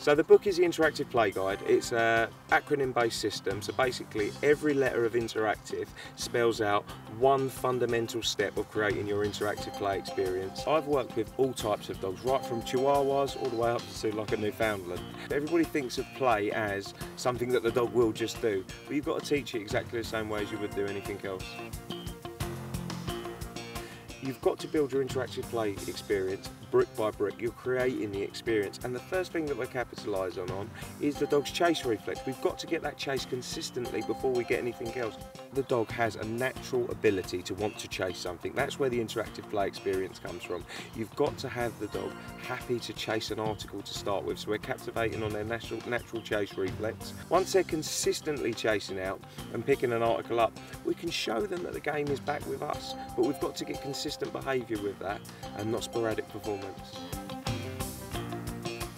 So the book is the interactive play guide. It's a acronym based system. So basically every letter of interactive spells out one fundamental step of creating your interactive play experience. I've worked with all types of dogs, right from chihuahuas all the way up to like a Newfoundland. Everybody thinks of play as something that the dog will just do, but you've got to teach it exactly the same way as you would do anything else. You've got to build your interactive play experience brick by brick. You're creating the experience. And the first thing that we're capitalising on is the dog's chase reflex. We've got to get that chase consistently before we get anything else. The dog has a natural ability to want to chase something. That's where the interactive play experience comes from. You've got to have the dog happy to chase an article to start with. So we're captivating on their natural, natural chase reflex. Once they're consistently chasing out and picking an article up, we can show them that the game is back with us. But we've got to get consistent behaviour with that and not sporadic performance.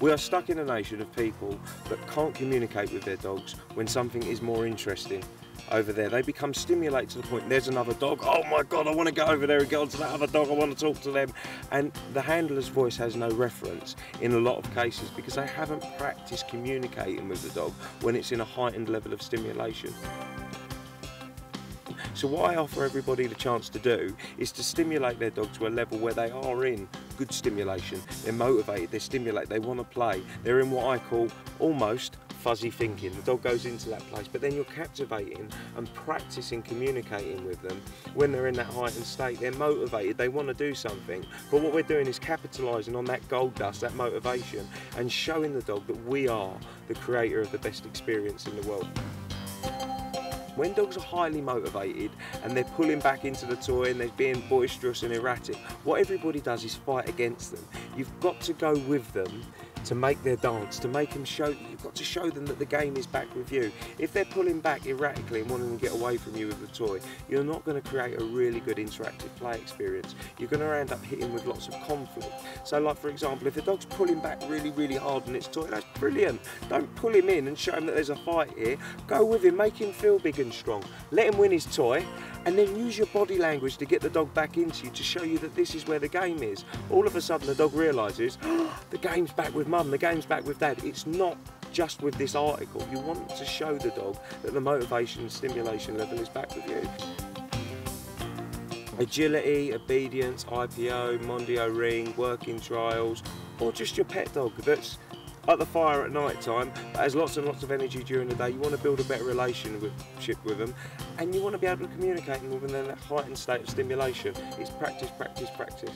We are stuck in a nation of people that can't communicate with their dogs when something is more interesting over there. They become stimulated to the point, there's another dog, oh my God, I want to go over there and go to that other dog, I want to talk to them. And the handler's voice has no reference in a lot of cases because they haven't practiced communicating with the dog when it's in a heightened level of stimulation. So what I offer everybody the chance to do is to stimulate their dog to a level where they are in good stimulation, they're motivated, they're stimulated, they want to play, they're in what I call almost fuzzy thinking. The dog goes into that place, but then you're captivating and practicing communicating with them when they're in that heightened state. They're motivated, they want to do something, but what we're doing is capitalising on that gold dust, that motivation, and showing the dog that we are the creator of the best experience in the world. When dogs are highly motivated and they're pulling back into the toy and they're being boisterous and erratic, what everybody does is fight against them. You've got to go with them to make their dance, to make them show, you've got to show them that the game is back with you. If they're pulling back erratically and wanting to get away from you with the toy, you're not going to create a really good interactive play experience. You're going to end up hitting with lots of conflict. So like for example, if the dog's pulling back really, really hard on its toy, that's brilliant. Don't pull him in and show him that there's a fight here. Go with him, make him feel big and strong. Let him win his toy and then use your body language to get the dog back into you to show you that this is where the game is. All of a sudden the dog realises, oh, the game's back with mum, the game's back with dad. It's not just with this article. You want to show the dog that the motivation and stimulation level is back with you. Agility, obedience, IPO, Mondio ring, working trials, or just your pet dog that's at the fire at night time has lots and lots of energy during the day. You want to build a better relationship with them and you want to be able to communicate with them in that heightened state of stimulation. It's practice, practice, practice.